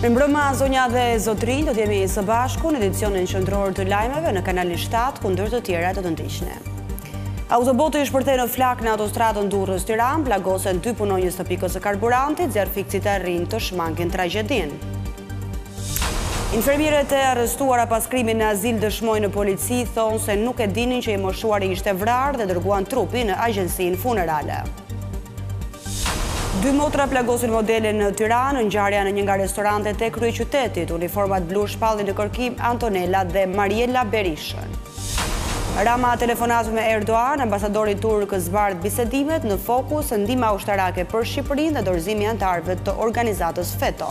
Mirëmbrëma zonja dhe zotërinj, do të jemi së bashku në edicionin qendror të lajmeve në kanalin 7 ku ndër të tjera do të ndiqni. Autoboti shpërthen në flakë në autostradën Durrës Tiranë, plagosen dy punonjës të pikës së karburantit, zjarrfikësit arrijnë të shmangin tragjedinë. Infermieret e arrestuara pas krimit në azil dëshmojnë në polici, thonë se nuk e dinin që i moshuari ishte vrarë dhe dërguan trupin në agjencinë funerale. Dy motra plagosin modelen në Tiranë, ngjarja në një nga restorantet e kryeqytetit, uniformat blu shpallin në kërkim Antonela dhe Mariela Berishën. Rama telefonatë me Erdogan, ambasadori turk zbardh bisedimet në fokus, ndihma ushtarake për Shqipërinë dhe dorëzimi i anëtarëve të organizatës FETO.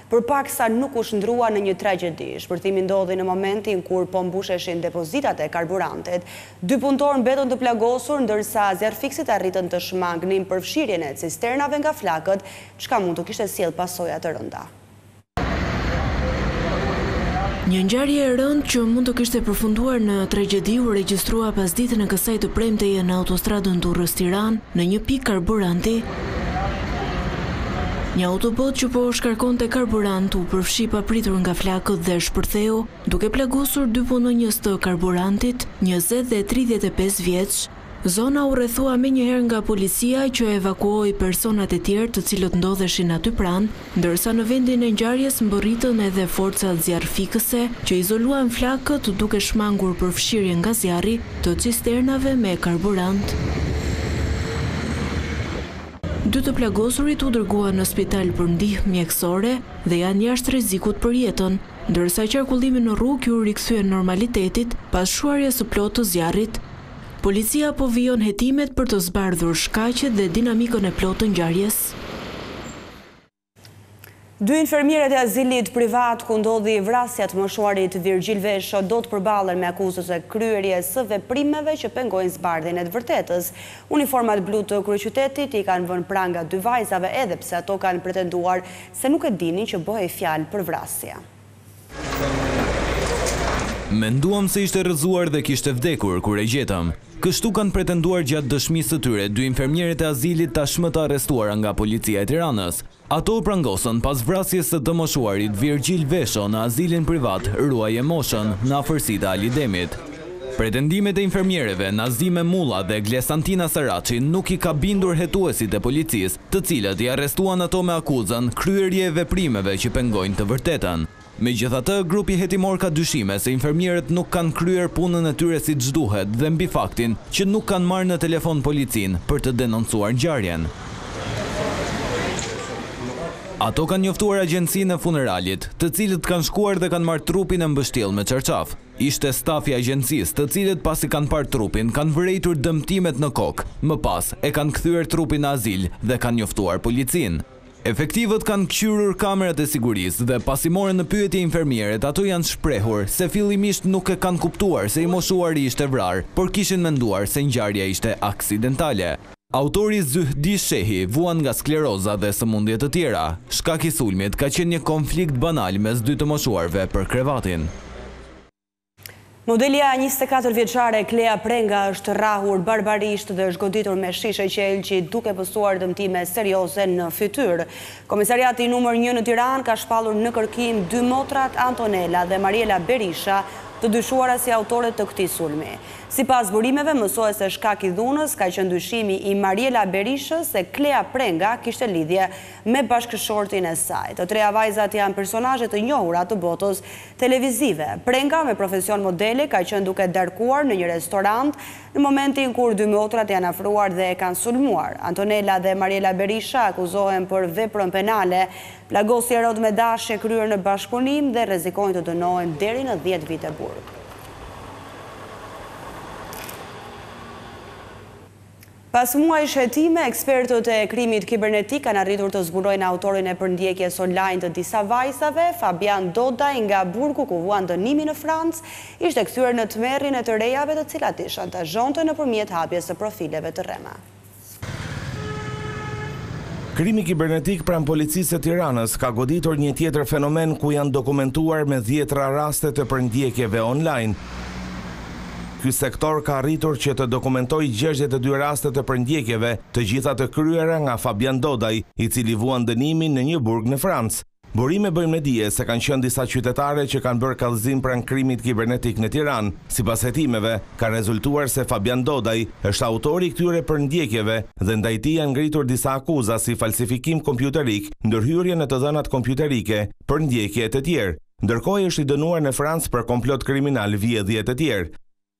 Për pak sa nuk u shndërrua në një tragjedi. Shpërthimi ndodhi në momentin kur po mbusheshin depozitat e karburantit. Dy punëtorë mbetën të plagosur, ndërsa zjarrfikësit arritën të shmangnin përfshirjen e cisternave nga flakët, çka mund të kishte sjellë pasoja të rënda. Një ngjarje e rëndë që mund të kishte përfunduar në tragjedi u regjistrua pasditen e kësaj të premteje në autostradën Durrës-Tiranë, në një pikë karburanti. Një autobot që po shkarkonte karburant u përfshi papritur nga flakët dhe shpërtheu, duke plagosur dy punonjës të karburantit, njëzet dhe tridhjetë e pesë vjeç. Zona u rrethua menjëherë nga policia, që evakuoi personat e tjerë të cilët ndodheshin aty pranë. Ndërsa në vendin e ngjarjes mbërritën edhe forcat zjarrfikëse që izoluan flakët duke shmangur përfshirjen nga zjarri të cisternave me karburant. Dy të plagosurit u dërguan në spital për ndihmë mjekësore dhe janë jashtë rrezikut për jetën, ndërsa qarkullimi në rrugë iu rikthye normalitetit pas shuarjes së plotë të zjarrit. Policia po vijon hetimet për të zbardhur shkaqet dhe dinamikën e plotë të ngjarjes. Dy infermieret e azilit privat ku ndodhi vrasja e të moshuarit Virgjil Vesho do të përballen me akuzën e kryerjes së veprimeve që pengojnë zbardhjen e të vërtetës. Uniformat blu të kryeqytetit i kanë vënë pranga dy vajzave edhe pse ato kanë pretenduar se nuk e dinin që bëhej fjalë për vrasje. Menduam se ishte rrëzuar dhe kishte vdekur kur e gjetëm. Kështu kanë pretenduar gjatë dëshmisë së tyre dy infermieret e azilit tashmë të arrestuara nga Policia e Tiranës. Ato u prangosën pas vrasjes së të moshuarit Virgjil Vesho në azilin privat Ruaje Moshën në afërsi të Ali Demit. Pretendimet e infermiereve Nazime Mulla dhe Glesantina Saraçi nuk i ka bindur hetuesit e policisë, të cilët i arrestuan ato me akuzën kryerje e veprimeve që pengojnë të vërtetën. Megjithatë, grupi hetimor ka dyshime se infermieret nuk kanë kryer punën e tyre siç duhet dhe mbi faktin që nuk kanë marrë në telefon policinë për të denoncuar ngjarjen. Ato kanë njoftuar agjencinë e funeralit, të cilët kanë shkuar dhe kanë marrë trupin e mbështjellë me çarçaf. Ishte stafi i agjencisë, të cilët pasi kanë parë trupin, kanë vërejtur dëmtimet në kokë. Më pas, e kanë kthyer trupin në azil dhe kanë njoftuar policinë. Efektivët kanë këqyrur kamerat e sigurisë dhe pasi morën në pyetje infermieret, ato janë shprehur se fillimisht nuk e kanë kuptuar se i moshuari ishte vrarë, por kishin menduar se ngjarja ishte aksidentale. Autori Zyhdi Shehi vuan nga skleroza dhe sëmundje të tjera. Shkak i sulmit ka qenë një konflikt banal mes dy të moshuarve për krevatin. Modelja njëzet e katër vjeçare Klea Prenga është rrahur barbarisht dhe është goditur me shishe qelqi duke pësuar dëmtime serioze në fytyrë. Komisariati numër një në Tiranë ka shpallur në kërkim dy motrat Antonela dhe Mariela Berisha të dyshuara si autore të këtij sulmi. Sipas burimeve, mësohet se shkak i dhunës ka qenë dyshimi i Mariela Berishës se Klea Prenga kishte lidhje me bashkëshortin e saj. Të treja vajzat janë personazhe të njohura të botës televizive. Prenga, me profesion modele, ka qenë duke darkuar në një restorant në momentin kur dy motrat janë afruar dhe e kanë sulmuar. Antonela dhe Mariela Berisha akuzohen për veprën penale Plagosje e rëndë me dashje e kryer në bashkëpunim dhe rrezikojnë të dënohen deri në dhjetë vite burg. Pas muajsh hetime, ekspertët e krimit kibernetik kanë arritur të zbulojnë autorin e përndjekjes online të disa vajzave. Fabian Dodaj nga burgu ku vuan dënimin në Francë, ishte kthyer në tmerrin e të rejave të cilat i shantazhonte nëpërmjet hapjes së profileve të rrema. Krimi kibernetik pranë Policisë së Tiranës ka goditur një tjetër fenomen ku janë dokumentuar me dhjetëra raste të përndjekjeve online. Ky sektor ka arritur që të dokumentojë gjashtëdhjetë e dy raste të përndjekjeve, të gjitha të kryera nga Fabian Dodaj, i cili vuan dënimin në një burg në Francë. Burime bëjnë me dije se kanë qenë disa qytetare që kanë bërë kallëzim pranë krimit kibernetik në Tiranë. Sipas hetimeve, ka rezultuar se Fabian Dodaj është autori i këtyre përndjekjeve dhe ndaj tij janë ngritur disa akuza si falsifikim kompjuterik, ndërhyrje në të dhënat kompjuterike, përndjekje e të tjerë. Ndërkohë ai është i dënuar në Francë për komplot kriminal, vjedhje e të tjerë.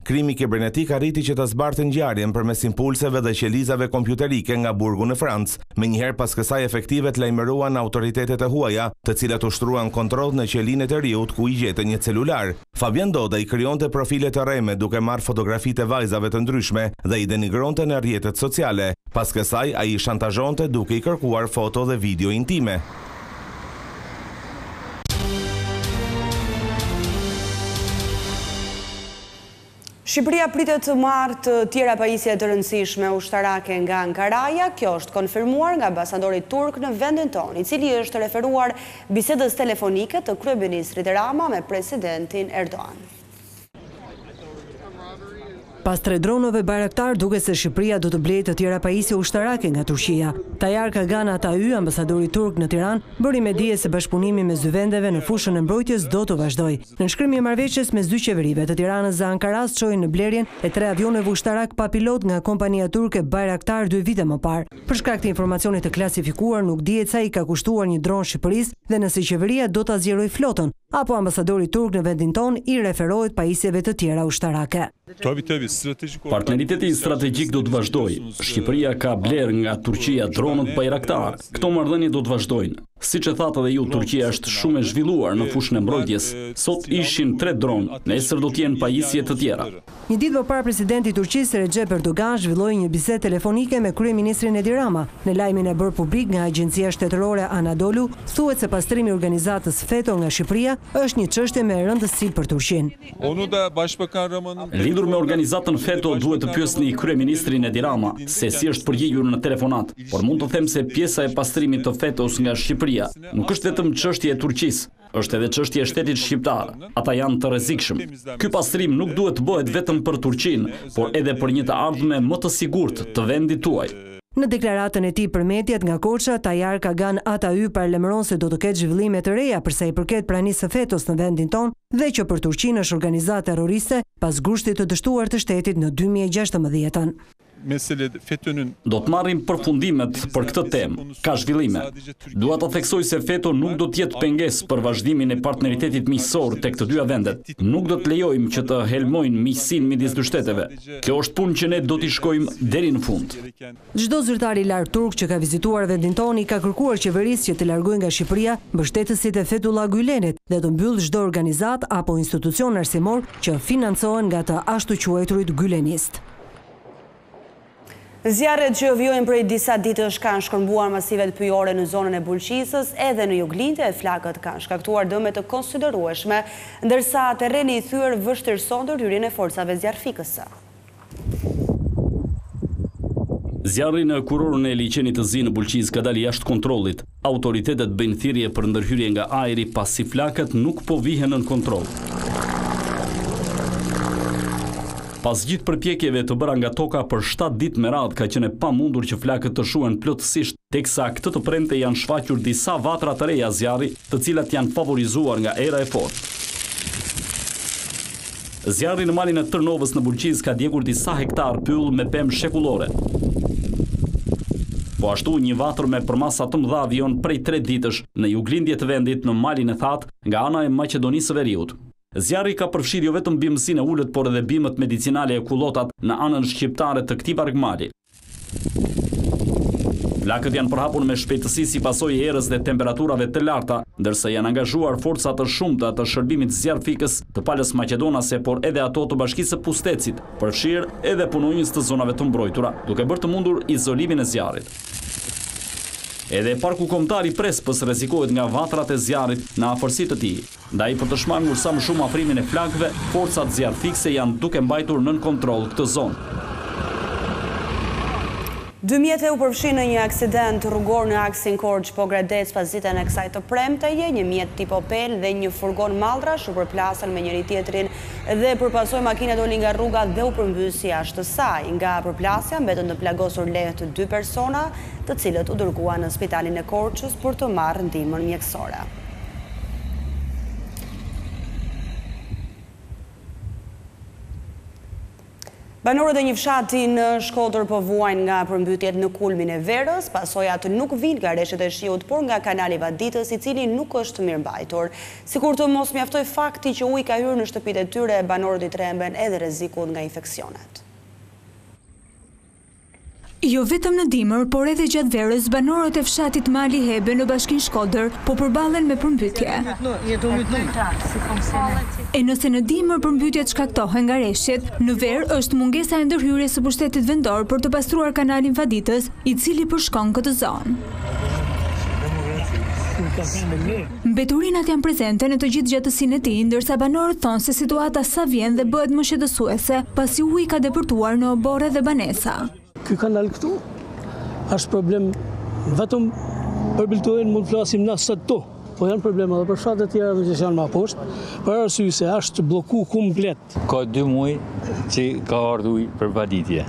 Krimi kibernetik arriti që ta zbardhte ngjarjen përmes impulseve dhe qelizave kompjuterike nga burgu në Francë. Menjëherë pas kësaj efektivët lajmëruan autoritetet e huaja, të cilat ushtruan kontroll në qelinë e të riut ku i gjetën një celular. Fabian Doda krijonte profile të rreme duke marrë fotografitë e vajzave të ndryshme dhe i denigronte në rrjetet sociale. Pas kësaj, ai i shantazhonte duke i kërkuar foto dhe video intime. Shqipëria pritet të marrë të tjera pajisje të rëndësishme ushtarake nga Ankaraja, kjo është konfirmuar nga ambasadori turk në vendin tonë, i cili i është referuar bisedës telefonike të kryeministrit Rama me presidentin Erdogan. Pas tre dronëve Bayraktar duket se Shqipëria do të blejë të tjera pajisje ushtarake nga Turqia. Tayyar Kagan Atay, ambasadori turk në Tiranë, bëri me dije se bashkëpunimi mes dy vendeve në fushën e mbrojtjes do të vazhdojë. Nënshkrimi i marrëveshjes mes dy qeverive të Tiranës dhe Ankarasë çoi në blerjen e tre avionëve ushtarakë pa pilot nga kompania turke Bayraktar dy vite më parë. Për shkak të informacionit të klasifikuar nuk dihet sa i ka kushtuar një dron Shqipërisë dhe nëse qeveria do ta zgjerojë flotën, Apo ambasadori turk në vendin tonë i referohet pajisjeve të tjera ushtarake. Partneriteti strategjik do të vazhdojë. Shqipëria ka blerë nga Turqia dronët Bayraktar. Këto marrëdhënie do të vazhdojnë. Siç e thatë dhe ju, Turqia është shumë e zhvilluar në fushën e mbrojtjes. Sot ishin tre dronë, nesër do të jenë pajisje të tjera. Një ditë më parë presidenti i Turqisë, Rexhep Erdogan zhvilloi një bisedë telefonike me kryeministrin Edi Rama. Në lajmin e bërë publik nga agjencia shtetërore Anadolu, thuhet se pastrimi i organizatës FETO nga Shqipëria është një çështje me rëndësi për Turqinë. Lidhur me organizatën FETO duhet të pyesni kryeministrin Edi Rama se si është përgjigjur në telefonatë, por mund të them se pjesa e pastrimit të FETO-s nga Shqipëria nuk është vetëm çështje e Turqisë, Është edhe çështje e shtetit shqiptar. Ata janë të rrezikshëm. Ky pastrim nuk duhet të bëhet vetëm për Turqinë, por edhe për një të ardhme më të sigurt të vendit tuaj. Në deklaratën e tij për mediat nga Korça, Tayyar Kagan Atay paralajmëron se do të ketë zhvillime të reja për sa i përket pranisë së FETO-s në vendin tonë dhe që për Turqinë është organizatë terroriste pas grushtit të dështuar të shtetit në dy mijë e gjashtëmbëdhjetën. Do të marrim përfundimet për këtë temë, ka zhvillime. Dua ta theksoj se FETÖ nuk do të jetë pengesë për vazhdimin e partneritetit miqësor tek të dyja vendet. Nuk do të lejojmë që të helmojnë miqësinë midis dy shteteve. Kjo është punë që ne do t'i shkojmë deri në fund. Çdo zyrtar i lartë turk që ka vizituar vendin tonë i ka kërkuar qeverisë që të largojë nga Shqipëria mbështetësit e Fethullah Gülenit dhe të mbyllë çdo organizatë apo institucion arsimor që financohen nga të ashtuquajturit gülenistë. Zjarret që vijojnë prej disa ditësh kanë shkrumbuar masivet pyjore në zonën e Bulqizës edhe në juglindje e flakët kanë shkaktuar dëme të konsiderueshme, ndërsa terreni i thyer vështirëson ndërhyrjen e forcave zjarrfikëse. Zjarri në kurorën e Liqenit të Zi në Bulqizë ka dalë jashtë kontrollit. Autoritetet bëjnë thirrje për ndërhyrje nga ajri pasi flakët nuk po vihen nën kontroll. Pas gjithë përpjekjeve të bëra nga toka për shtatë ditë me radhë ka qenë e pamundur që flakët të shuhen plotësisht, teksa këtë të premte janë shfaqur disa vatra të reja zjarri, të cilat janë favorizuar nga era e fortë. Zjarri në malin e Tërnovës në Bulqizë ka djegur disa hektarë pyll me pemë shekullore. Po ashtu, një vatër me përmasa të mëdha vijon prej tre ditësh në juglindje të vendit në Malin e Thatë nga ana e Maqedonisë së Veriut. Zjarri ka përfshirë jo vetëm bimësinë e ulët por edhe bimët medicinale e kullotat në anën shqiptare të këtij vargmali. Flakët janë përhapur me shpejtësi si pasojë e erës dhe temperaturave të larta, ndërsa janë angazhuar forca të shumta të shërbimit zjarrfikës të palës maqedonase por edhe ato të Bashkisë së Pustecit, përfshirë edhe punonjës të zonave të mbrojtura, duke bërë të mundur izolimin e zjarrit. Edhe Parku Kombëtar i Prespës rrezikohet nga vatrat e zjarrit në afërsi të tij. Ndaj për të shmangur sa më shumë afrimin e flakëve, forcat zjarrfikëse janë duke mbajtur nën kontroll këtë zonë. Dy mjete u përfshinë në një aksident rrugor në aksin Korçë-Pogradec pasditen e kësaj të premteje, një mjet tip Opel dhe një furgon mallrash u përplasën me njëri-tjetrin dhe për pasojë makina doli nga rruga dhe u përmbys jashtë saj. Nga përplasja mbetën të plagosur lehtë dy persona, të cilët u dërguan në spitalin e Korçës për të marrë ndihmën mjekësore. Banorët e një fshati në Shkodër po vuajnë nga përmbytjet në kulmin e verës. Pasojat nuk vijnë nga reshjet e shiut, por nga kanali vaditës, i cili nuk është mirëmbajtur. Sikur të mos mjaftojë fakti që uji ka hyrë në shtëpitë e tyre, banorët i tremben edhe rrezikut nga infeksionet. Jo vetëm në dimër, por edhe gjatë verës banorët e fshatit Mali Hebe në bashkinë Shkodër po përballen me përmbytje. E nëse në dimër përmbytjet shkaktohen nga reshjet, në verë është mungesa e ndërhyrjes së pushtetit vendor për të pastruar kanalin vaditës, i cili përshkon këtë zonë. Mbeturinat janë prezente në të gjithë gjatësinë e tij, ndërsa banorët thonë se situata sa vjen dhe bëhet më shqetësuese, pasi uji ka depërtuar në oborre dhe banesa. Ky kanal këtu është problem vetëm për Bilturin mund të flasim na sot këtu, po janë probleme edhe për fshatet tjera që janë më poshtë, për arsye se është blloku komplet Ka dy muaj që ka ardhë ujë për vaditje.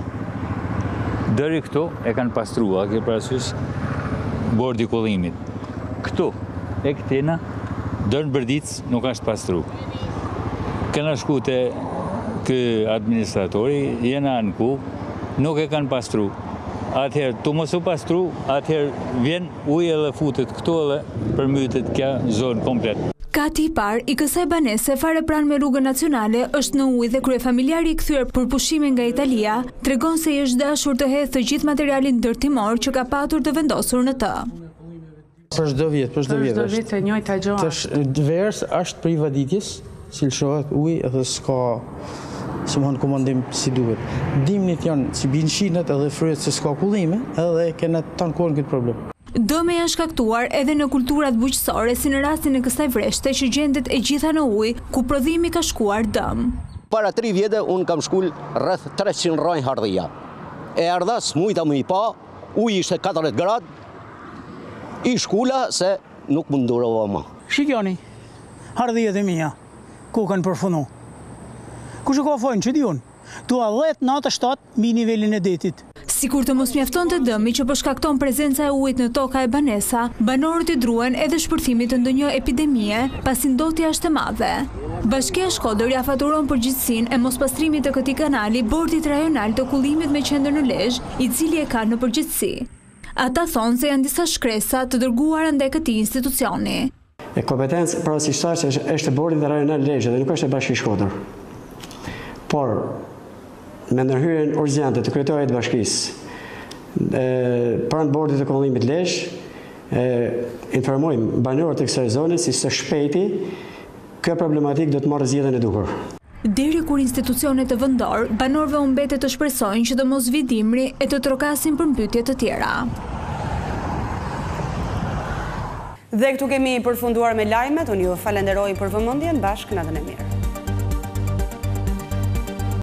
Deri këtu e kanë pastrua, ke parasysh bordi kullimit. Këtu e tena deri në Bërdicë nuk ashtë pastru. Kena shku te administratori, jena anku, nuk e kanë pastru. Atëherë, tu mos u pastru, atëherë vjen Uji edhe futet këtu edhe përmbytet kjo zonë komplet. Kati i parë i kësaj banese fare pranë me rrugën nacionale është në ujë dhe kryefamiljari i kthyer për pushime nga Italia tregon se i është dashur të hedhë të gjithë materialin ndërtimor që ka patur të vendosur në të. Për çdo vit, për çdo vit është. Për çdo vit e njëjta gjë është. Tash verës është prej vaditjes, Si lëshohet uji dhe s'ka, s'bahet komandim si duhet. Dimnit janë që bin shinat edhe fryhet se s'ka kullime edhe kena tan kohën këtë problem. Dëme janë shkaktuar edhe në kulturat bujqësore si në rastin e kësaj vreshte që gjendet e gjitha në ujë ku prodhimi ka shkuar dëm. Para tri vjete unë kam shkul rreth treqind rrënjë hardhia. Erdha s'mujta me i pa, uji ishte katërdhjetë gradë, i shkula se Nuk mun durova ma. Shikjoni, hardhiat e mia, ku kanë përfunu. Kush e ka fajn, ça di unë. Dua dhetë, nantë, shtatë, mbi nivelin e detit. Sikur të mos mjaftonte dëmi që po shkakton prezenca e ujit në toka e banesa, banorët i druhen edhe shpërthimit të ndonjë epidemie, pasi ndotja është e madhe. Bashkia Shkodër ia faturon përgjegjësinë e mospastrimit të këtij kanali Bordit Rajonal të Kullimit me qendër në Lezhë, i cili e ka në përgjegjësi. Ata thonë se janë disa shkresa të dërguara ndaj këtij institucioni. E kompetencë pra siç thashë është Bordi Rajonal Lezhë dhe nuk është e Bashkisë Shkodër. Por, me ndërhyrjen urgjente të kryetarit të bashkisë, pranë bordit të kullimit Lezhë, informojmë banorët e kësaj zone se së shpejti Kjo problematikë do të marrë zgjidhjen e duhur. Deri kur institucionet të vendosin, banorëve u mbetet të shpresojnë që të mos vijë dimri e të trokasin përmbytje të tjera. Dhe këtu kemi përfunduar me lajmet, unë ju falenderoj për vëmendjen, bashkë natën e mirë.